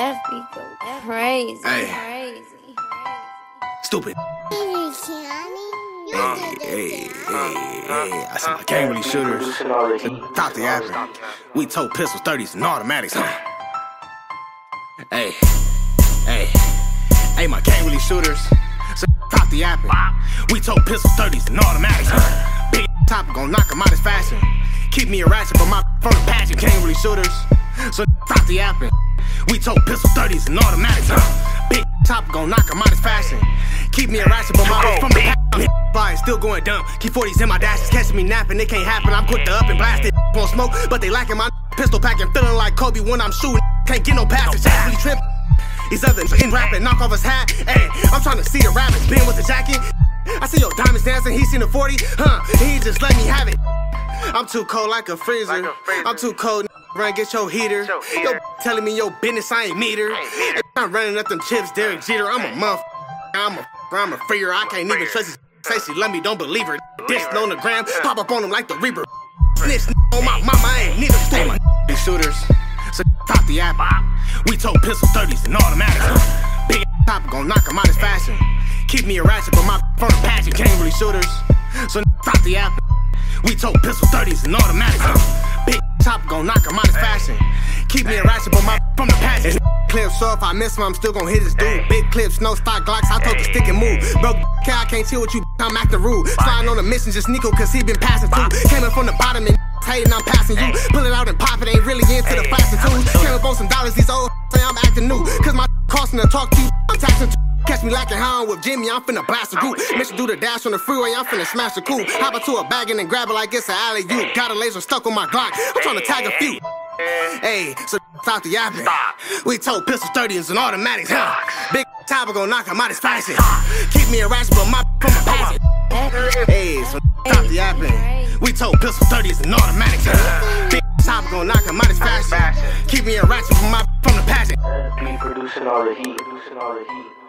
FB go crazy, Hey. crazy. Stupid. Baby Hey, hey, hey, hey. I see my gang really shooters. Top the app. We told pistols, 30s, and automatics, huh? Hey, hey, hey, my gang really shooters. So top the app. We told pistols, 30s, and automatics, huh? Big top gon' knock 'em out as fashion. Keep me a ratchet, but my from the passion. Gang really shooters. So top the app. We told pistol 30s, and automatics, huh? Big top gon' knock 'em out as fashion. Keep me a ratchet, but my from the. Fire still going dumb. Keep 40s in my dashes, catching me napping. It can't happen. I'm quick to up and blast it. Won't smoke, but they lacking my pistol packing. Feeling like Kobe when I'm shooting. Can't get no passes. Just really trip. These other in rapping, knock off his hat. Hey, I'm trying to see the rabbits. Been with the jacket. I see your diamonds dancing. He seen the 40, huh? He just let me have it. I'm too cold like a freezer. Like a freezer. I'm too cold. Run, get your heater. your Yo, heater. telling me your business, I ain't meter. meter. I'm running up them chips, Derek Jeter. I'm a muff. I'm a, I'm a freer. I can't even trust his. Say she love me, don't believe her. Dish on the gram, pop up on him like the Reaper. Snitch on my mama, I ain't neither stupid. Big shooters, so top the app. We told pistol 30s and automatics. Big top gon' knock 'em out as fashion. Keep me a ratchet, but my the passion can't really shooters. So top the app. We told pistol 30s and automatics. Top gon' knock 'em out as fashion. Keep me a ratchet, but my from the passion. Clips, so if I miss him, I'm still gon' hit this dude. Big clips, no stock glocks, I told the stick and move. Bro, I can't chill with you, I'm acting rude. Sliding on a mission, just Nico, cause he been passing through. Came in from the bottom and hating, I'm passing you. Pull it out and pop it, ain't really into the flashing tools. Came up on some dollars, these old say I'm acting new. Cause my costing to talk to you, I'm taxing. Catch me how I'm with Jimmy, I'm finna blast a group. Mission do the dash on the freeway, I'm finna smash the coupe. Hop into a bag and grab it like it's an alley you. Got a laser stuck on my Glock, I'm tryna tag a few. Hey, so stop the yapping. We told pistol 30s and automatics, huh? Big top gon' knock 'em out as fashion. Keep me a ratchet, but my from the passion. Hey, so stop the yapping. We told pistol 30s and automatics, huh? Big top gon' knock 'em out as fashion. Keep me a ratchet, but my from the passion. Heat. Producing all the heat.